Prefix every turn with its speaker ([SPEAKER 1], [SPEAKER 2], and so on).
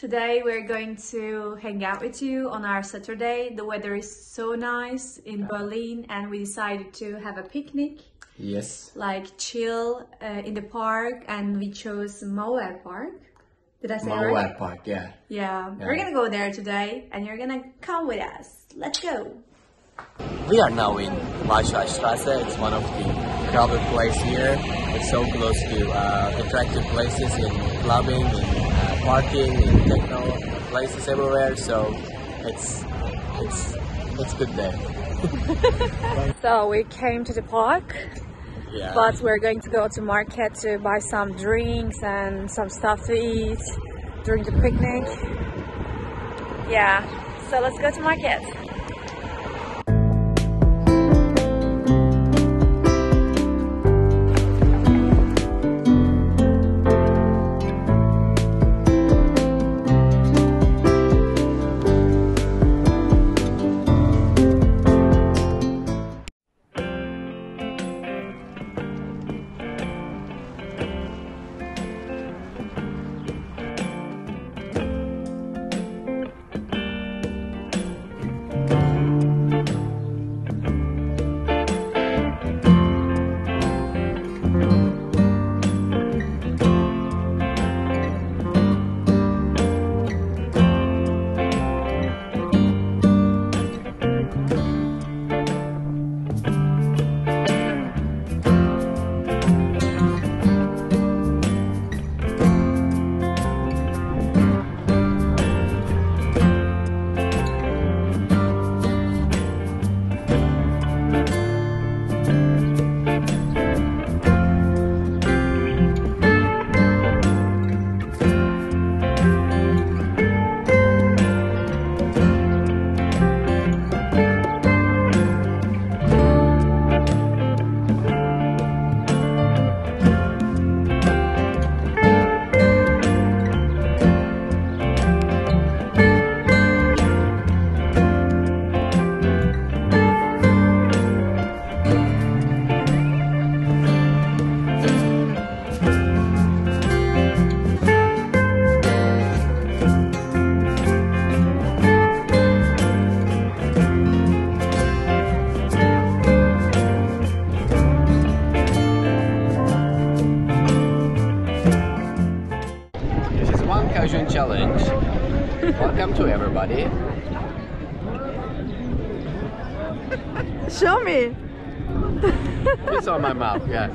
[SPEAKER 1] today we're going to hang out with you on our Saturday. The weather is so nice in Berlin and we decided to have a picnic,
[SPEAKER 2] Yes.
[SPEAKER 1] like chill uh, in the park and we chose Mauer Park. Did I say it right?
[SPEAKER 2] Park, yeah.
[SPEAKER 1] Yeah, we're gonna go there today and you're gonna come with us. Let's go.
[SPEAKER 2] We are now in Weichweichstraße. It's one of the crowded places here. It's so close to uh, attractive places in clubbing, in uh, parking, in techno places everywhere. So it's it's it's good day.
[SPEAKER 1] So we came to the park,
[SPEAKER 2] Yeah.
[SPEAKER 1] but we're going to go to market to buy some drinks and some stuff to eat during the picnic. Yeah, so let's go to market.
[SPEAKER 2] Welcome to everybody.
[SPEAKER 1] Show me.
[SPEAKER 2] It's on my mouth, yeah.